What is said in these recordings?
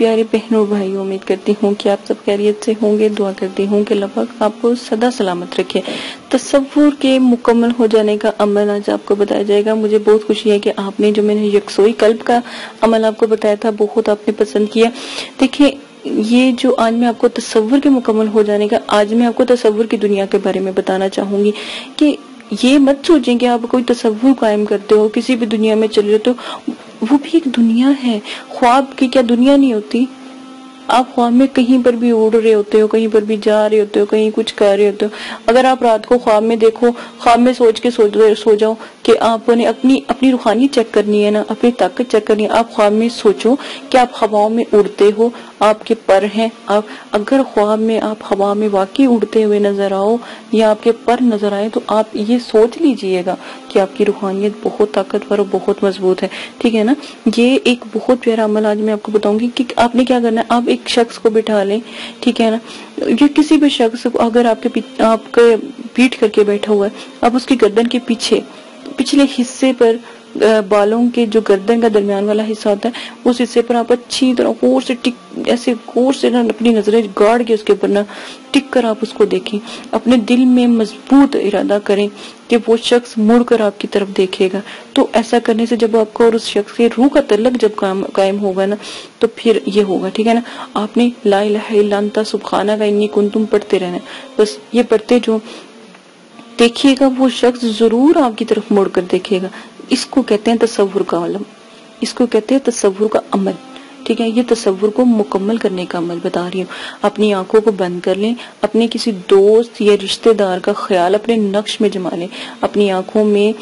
پیارے بہنوں بھائی امید کرتی ہوں کہ آپ سب خیریت سے ہوں گے، دعا کرتی ہوں کہ اللہ پاک آپ کو سدا سلامت رکھے تصور کے مکمل ہو جانے کا عمل آج آپ کو بتایا جائے گا۔ مجھے بہت خوشی ہے کہ آپ نے جو میں نے یکسوئی قلب کا عمل آپ کو بتایا تھا، بہت آپ نے پسند کیا۔ دیکھیں، یہ جو آج میں آپ کو تصور کے مکمل ہو جانے کا، آج میں آپ کو تصور کی دنیا کے بارے میں بتانا چاہوں گی کہ یہ مت سوچیں کہ آپ کوئی تصور قائم کرتے ہو، کسی بھی دنیا میں چل رہے تو وہ بھی ایک دنیا ہے۔ خواب کی کیا دنیا نہیں ہوتی؟ آپ خواب میں کہیں پر بھی اڑ رہے ہوتے ہو، کہیں پر بھی جا رہے ہوتے ہو، کہیں کچھ کر رہے ہوتے ہو۔ اگر آپ رات کو خواب میں دیکھو، خواب میں سوچ کے سو جاؤ کہ آپ نے اپنی اپنی روحانی چیک کرنی ہے نا، اپنی طاقت چیک کرنی ہے۔ آپ خواب میں سوچو کہ آپ ہواؤں میں اڑتے ہو آپ کے پر ہیں۔ آپ اگر خواب میں آپ ہوا میں واقعی اڑتے ہوئے نظر آؤ یا آپ کے پر نظر آئے تو آپ یہ سوچ لیجیے گا کہ آپ کی روحانیت بہت طاقتور اور بہت مضبوط ہے۔ ٹھیک ہے نا؟ یہ ایک بہت پیارا عمل آج میں آپ کو بتاؤں گی کہ آپ نے کیا کرنا ہے؟ آپ ایک شخص کو بٹھا لیں۔ ٹھیک ہے نا؟ یہ کسی بھی شخص کو اگر آپ کے آپ کے پیٹ کر کے بیٹھا ہوا ہے، آپ اس کی گردن کے پیچھے، پچھلے حصے پر بالوں کے جو گردن کا درمیان والا حصہ ہوتا ہے، اس حصے پر آپ اچھی طرح غور سے ٹک، ایسے غور سے اپنی نظریں گاڑ کے اس کے اوپر نہ ٹک کر آپ اس کو دیکھیں۔ اپنے دل میں مضبوط ارادہ کریں کہ وہ شخص مڑ کر آپ کی طرف دیکھے گا۔ تو ایسا کرنے سے جب آپ کو اور اس شخص کے روح کا تعلق جب قائم ہوگا نا، تو پھر یہ ہوگا، ٹھیک ہے نا؟ آپ نے لا الہ الا انت سبحانہ کا انی کنتم پڑھتے رہنا بس یہ پڑھتے جو دیکھیے گا وہ شخص ضرور آپ کی طرف مڑ کر دیکھے گا۔ اس کو کہتے ہیں تصور کا علم، اس کو کہتے ہیں تصور کا عمل۔ ٹھیک ہے، یہ تصور کو مکمل کرنے کا عمل بتا رہی ہوں۔ اپنی آنکھوں کو بند کر لیں، اپنے کسی دوست یا رشتہ دار کا خیال اپنے نقش میں جما لیں۔ اپنی آنکھوں میں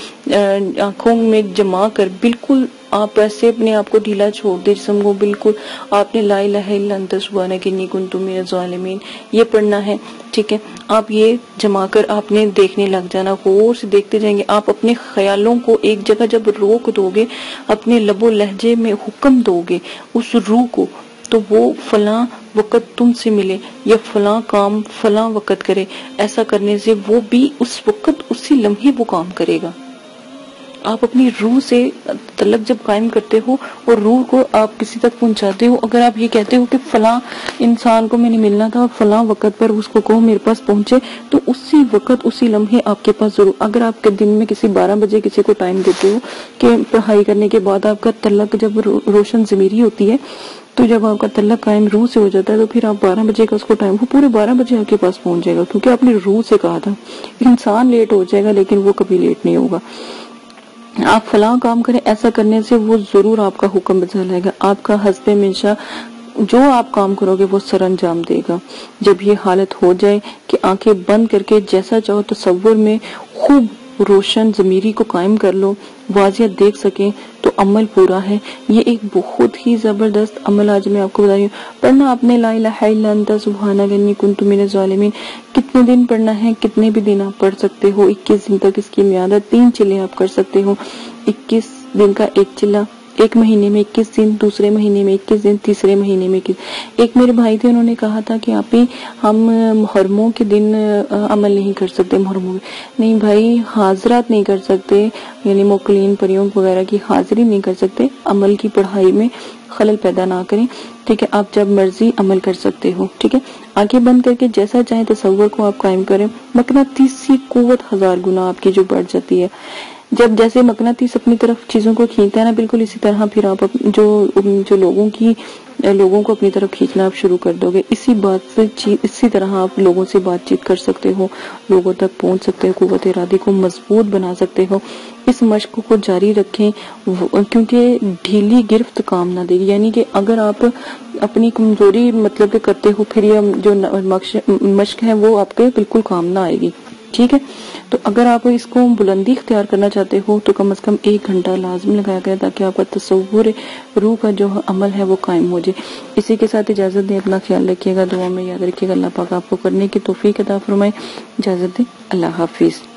آنکھوں میں جما کر بالکل آپ ایسے اپنے آپ کو ڈھیلا چھوڑ دے جسم کو بالکل آپ نے لا الہ الا انت سبحانک انی کنت من الظالمین۔ یہ پڑھنا ہے، ٹھیک ہے؟ آپ یہ جما کر آپ نے دیکھنے لگ جانا، غور سے دیکھتے جائیں گے۔ آپ اپنے خیالوں کو ایک جگہ جب روک دو گے، اپنے لب و لہجے میں حکم دو گے اس روح کو، تو وہ فلاں وقت تم سے ملے یا فلاں کام فلاں وقت کرے۔ ایسا کرنے سے وہ بھی اس وقت اسی لمحے وہ کام کرے گا۔ آپ اپنی روح سے تعلق جب قائم کرتے ہو اور روح کو آپ کسی تک پہنچاتے ہو، اگر آپ یہ کہتے ہو کہ فلاں انسان کو میں نے ملنا تھا، فلاں وقت پر اس کو کہو میرے پاس پہنچے، تو اسی وقت، اسی لمحے آپ کے پاس ضرور، اگر آپ کے دن میں کسی بارہ بجے کسی کو ٹائم دیتے ہو کہ پڑھائی کرنے کے بعد آپ کا تعلق جب روشن ضمیری ہوتی ہے، تو جب آپ کا تعلق قائم روح سے ہو جاتا ہے، تو پھر آپ بارہ بجے کا اس کو ٹائم وہ پورے بارہ بجے آپ کے پاس پہنچ جائے گا، کیونکہ آپ نے روح سے کہا تھا، انسان لیٹ ہو جائے گا لیکن وہ کبھی لیٹ نہیں ہوگا۔ آپ فلاں کام کریں، ایسا کرنے سے وہ ضرور آپ کا حکم بجا لائے گا۔ آپ کا حسب منشا جو آپ کام کرو گے وہ سر انجام دے گا۔ جب یہ حالت ہو جائے کہ آنکھیں بند کر کے جیسا چاہو تصور میں خوب روشن ضمیری کو قائم کر لو، واضح دیکھ سکیں تو عمل پورا ہے۔ یہ ایک بہت ہی زبردست عمل آج میں آپ کو بتا رہی ہوں۔ پڑھنا آپ نے لا الہ الا انت سبحانہ گنی کنت من الظالمین۔ کتنے دن پڑھنا ہے، کتنے بھی دن آپ پڑھ سکتے ہو۔ اکیس دن تک اس کی میادت تین چلے آپ کر سکتے ہو۔ اکیس دن کا ایک چلہ۔ ایک مہینے میں اکیس دن، دوسرے مہینے میں اکیس دن، تیسرے مہینے میں اکیس ایک میرے بھائی تھے، انہوں نے کہا تھا کہ آپ ہی ہم محرموں کے دن عمل نہیں کر سکتے محرموں نہیں بھائی، حاضرات نہیں کر سکتے یعنی موکلین پریوں وغیرہ کی حاضری نہیں کر سکتے۔ عمل کی پڑھائی میں خلل پیدا نہ کریں۔ ٹھیک ہے، آپ جب مرضی عمل کر سکتے ہو۔ ٹھیک ہے آگے بند کر کے جیسا چاہیں تصور کو آپ قائم کریں۔ مقناطیسی قوت ہزار گنا آپ کی جو بڑھ جاتی ہے۔ جب جیسے مقناطیس اپنی طرف چیزوں کو کھینچتا ہے نا، بالکل اسی طرح پھر آپ جو جو لوگوں کی، لوگوں کو اپنی طرف کھینچنا آپ شروع کر دو گے۔ اسی بات سے اسی طرح آپ لوگوں سے بات چیت کر سکتے ہو، لوگوں تک پہنچ سکتے ہو، قوت ارادی کو مضبوط بنا سکتے ہو۔ اس مشق کو جاری رکھیں کیونکہ ڈھیلی گرفت کام نہ دے گی۔ یعنی کہ اگر آپ اپنی کمزوری مطلب کہ کرتے ہو، پھر یہ جو مشق ہے، وہ آپ کے بالکل کام نہ آئے گی۔ ٹھیک ہے؟ تو اگر آپ اس کو بلندی اختیار کرنا چاہتے ہو، تو کم از کم ایک گھنٹہ لازم لگایا گیا تاکہ آپ کا تصور روح کا جو عمل ہے وہ قائم ہو جائے۔ اسی کے ساتھ اجازت دیں، اپنا خیال رکھیے گا، دعا میں یاد رکھیے گا۔ اللہ پاک آپ کو کرنے کی توفیق عطا فرمائے۔ اجازت دیں۔ اللہ حافظ۔